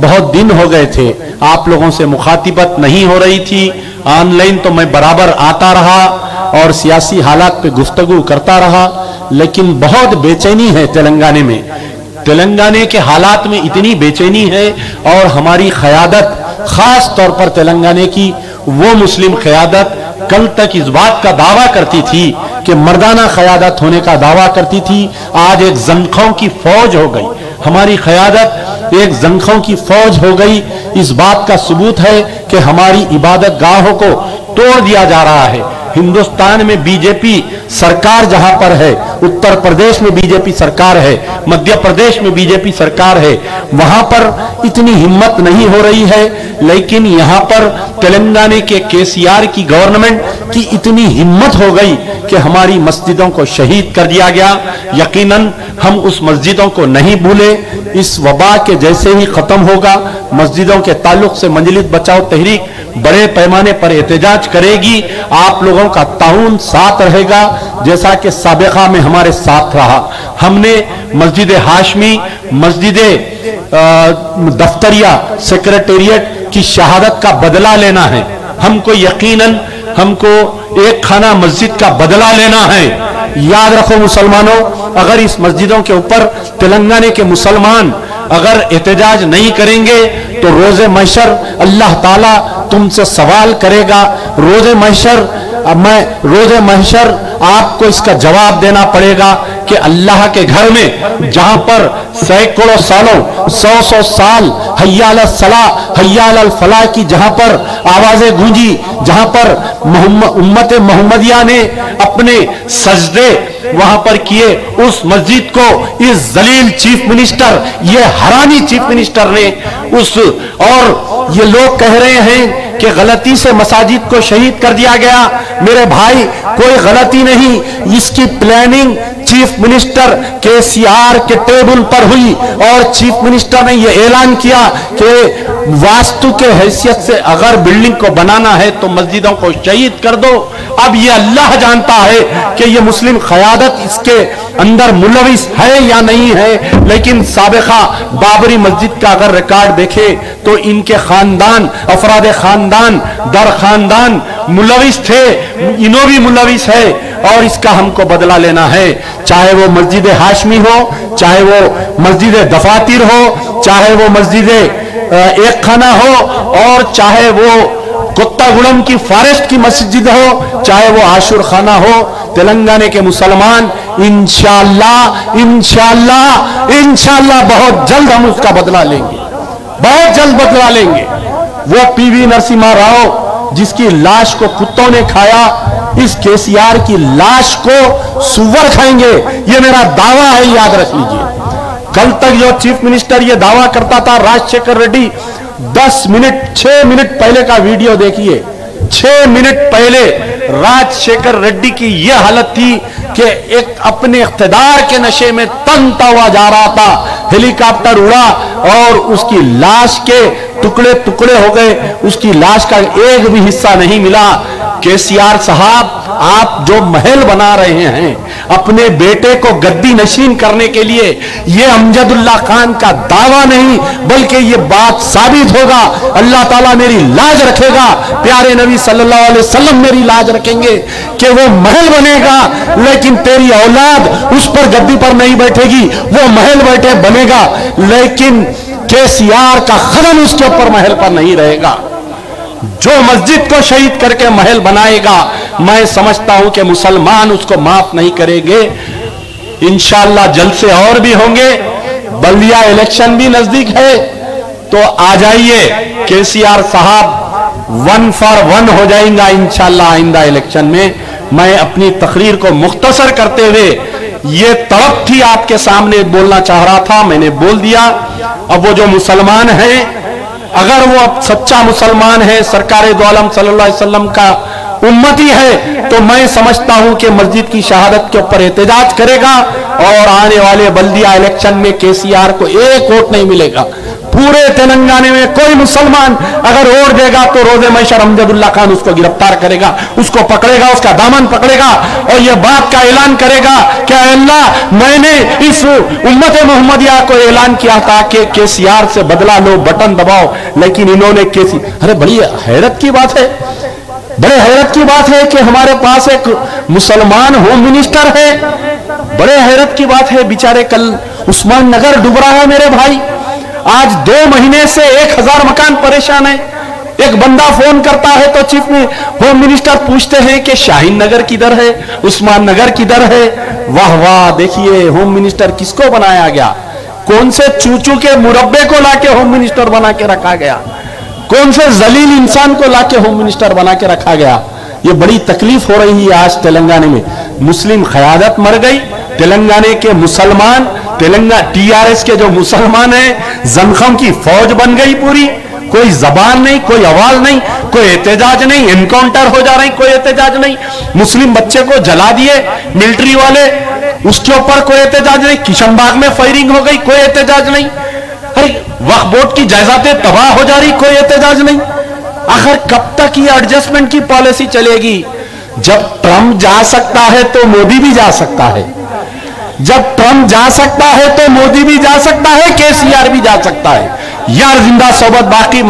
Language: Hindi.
बहुत दिन हो गए थे। आप लोगों से मुखातिबत नहीं हो रही थी। ऑनलाइन तो मैं बराबर आता रहा और सियासी हालात पे गुफ्तगु करता रहा, लेकिन बहुत बेचैनी है तेलंगाने में। तेलंगाने के हालात में इतनी बेचैनी है और हमारी क़्यादत, खास तौर पर तेलंगाने की, वो मुस्लिम क़्यादत कल तक इस बात का दावा करती थी कि मर्दाना क्यादत होने का दावा करती थी, आज एक जंखों की फौज हो गई। हमारी क्यादत एक जंखों की फौज हो गई। इस बात का सबूत है कि हमारी इबादत गाहों को तोड़ दिया जा रहा है। हिंदुस्तान में बीजेपी सरकार जहाँ पर है, उत्तर प्रदेश में बीजेपी सरकार है, मध्य प्रदेश में बीजेपी सरकार है, वहाँ पर इतनी हिम्मत नहीं हो रही है, लेकिन यहाँ पर तेलंगाना के केसीआर की गवर्नमेंट की इतनी हिम्मत हो गई कि हमारी मस्जिदों को शहीद कर दिया गया। यकीनन हम उस मस्जिदों को नहीं भूले। इस वबा के जैसे ही खत्म होगा, मस्जिदों के ताल्लुक से मंजलित बचाओ तहरीक बड़े पैमाने पर एहतजाज करेगी। आप लोगों का ताउन साथ रहेगा, जैसा कि सबका में हमारे साथ रहा। हमने मस्जिद हाशमी, मस्जिद दफ्तरिया, सेक्रेटेरिएट की शहादत का बदला लेना है। हमको यकीनन, हमको एक खाना मस्जिद का बदला लेना है। याद रखो मुसलमानों, अगर इस मस्जिदों के ऊपर तेलंगाना के मुसलमान अगर एहतजाज नहीं करेंगे तो रोज़े मशर अल्लाह ताला तुमसे सवाल करेगा। रोज़े मशर मैं रोज़े महशर आपको इसका जवाब देना पड़ेगा। कि अल्लाह के घर में, जहाँ पर सैकड़ों सालों सौ सौ साल हयाल सलाह, हयाल फला की जहाँ पर आवाज़ें गूंजी, जहाँ पर उम्मत मोहम्मदिया ने अपने सजदे वहाँ पर किए, उस मस्जिद को इस जलील चीफ मिनिस्टर, ये हरानी चीफ मिनिस्टर ने उस, और ये लोग कह रहे हैं कि गलती से मसाजिद को शहीद कर दिया गया। मेरे भाई, कोई गलती नहीं। इसकी planning chief minister KCR के टेबल पर हुई और चीफ मिनिस्टर ने यह ऐलान किया कि वास्तु के हैसियत से अगर बिल्डिंग को बनाना है तो मस्जिदों को शहीद कर दो। अब ये अल्लाह जानता है कि ये मुस्लिम क़यादत इसके अंदर मुलविस है या नहीं है, लेकिन सबका बाबरी मस्जिद का अगर रिकॉर्ड देखे तो इनके खानदान, अफराद खानदान, दर खानदान मुलविस थे इनो भी मुलविस है। और इसका हमको बदला लेना है। चाहे वो मस्जिद हाशमी हो, चाहे वो मस्जिद दफातिर हो, चाहे वो मस्जिद एक खाना हो, और चाहे वो कोत्तागुड़म की फॉरेस्ट की मस्जिद हो, चाहे वो आशुर खाना हो, तेलंगाना के मुसलमान इंशाला इंशाला इंशाला बहुत जल्द हम उसका बदला लेंगे। बहुत जल्द बदला लेंगे। वो पीवी नरसिम्हा राव, जिसकी लाश को कुत्तों ने खाया इस केसीआर की लाश को सुवर खाएँगे, ये मेरा दावा है, याद रख लीजिए। कल तक जो चीफ मिनिस्टर ये दावा करता था, राजशेखर रेड्डी 10 मिनट 6 मिनट पहले का वीडियो देखिए। 6 मिनट पहले राजशेखर रेड्डी की यह हालत थी कि एक अपने इकतदार के नशे में तनता हुआ जा रहा था। हेलीकॉप्टर उड़ा और उसकी लाश के टुकड़े टुकड़े हो गए। उसकी लाश का एक भी हिस्सा नहीं मिला। केसीआर साहब, आप जो महल बना रहे हैं, अपने बेटे को गद्दी नशीन करने के लिए यह अमजदुल्ला खान का दावा नहीं, बल्कि ये बात साबित होगा। अल्लाह ताला मेरी लाज रखेगा। प्यारे नबी सल्लल्लाहु अलैहि वसल्लम मेरी लाज रखेंगे कि वो महल बनेगा, लेकिन तेरी औलाद उस पर गद्दी पर नहीं बैठेगी, वो महल बैठे बनेगा, लेकिन केसीआर का कदम उसके ऊपर महल पर नहीं रहेगा। जो मस्जिद को शहीद करके महल बनाएगा, मैं समझता हूँ कि मुसलमान उसको माफ़ नहीं करेंगे। इंशाला जल्द से और भी होंगे, बल्दिया इलेक्शन भी नज़दीक है। तो आ जाइए, केसीआर साहब वन फॉर वन हो जाएगा इंशाला आइंदा इलेक्शन में। मैं अपनी तकरीर को मुख्तसर करते हुए ये तड़प थी आपके सामने बोलना चाह रहा था, मैंने बोल दिया। अब वो जो मुसलमान हैं अगर वो अब सच्चा मुसलमान है, सरकार दोलम सल्लल्लाहु वसल्लम का उम्मती है तो मैं समझता हूँ कि मस्जिद की शहादत के ऊपर एहतजाज करेगा और आने वाले बल्दिया इलेक्शन में केसीआर को एक वोट नहीं मिलेगा। पूरे तेलंगाना में कोई मुसलमान अगर ओढ़ देगा तो रोज़े मैशर अमजदुल्ला खान उसको गिरफ़्तार करेगा, उसको पकड़ेगा, उसका दामन पकड़ेगा और यह बात का ऐलान करेगा क्या अल्लाह, मैंने इस उम्मत मोहम्मदिया को ऐलान किया था कि केसीआर से बदला लो, बटन दबाओ, लेकिन इन्होंने केसी, अरे बड़ी हैरत की बात है, बड़े हैरत की बात है कि हमारे पास एक मुसलमान होम मिनिस्टर है, बड़े हैरत की बात है, बेचारे कल उस्मान नगर डूब रहा है मेरे भाई। आज दो महीने से एक हज़ार मकान परेशान है। एक बंदा फ़ोन करता है तो चीफ में, होम मिनिस्टर पूछते हैं कि शाहीन नगर किधर है, उस्मान नगर किधर है? वाह वाह, देखिए, होम मिनिस्टर किसको बनाया गया? कौन से चूचू के मुरब्बे को लाके होम मिनिस्टर बना के रखा गया? कौन से जलील इंसान को लाके होम मिनिस्टर बना के रखा गया? ये बड़ी तकलीफ़ हो रही है आज तेलंगाना में। मुस्लिम खयादत मर गई तेलंगाना के मुसलमान तेलंगाना टीआरएस के जो मुसलमान हैं, जमखम की फौज बन गई पूरी। कोई जबान नहीं, कोई आवाज़ नहीं, कोई एहतजाज नहीं, एनकाउंटर हो जा रही कोई एहतजाज नहीं। मुस्लिम बच्चे को जला दिए, मिलिट्री वाले, उसके ऊपर कोई एहतजाज नहीं। किशनबाग में फायरिंग हो गई, कोई एहतजाज नहीं। अरे वक्फ बोर्ड की जायजातें तबाह हो जा रही, कोई एहतजाज नहीं। आखिर कब तक ये एडजस्टमेंट की पॉलिसी चलेगी? जब ट्रंप जा सकता है तो मोदी भी जा सकता है। जब ट्रंप जा सकता है तो मोदी भी जा सकता है, केसीआर भी जा सकता है। यार ज़िंदा सोबत बाकी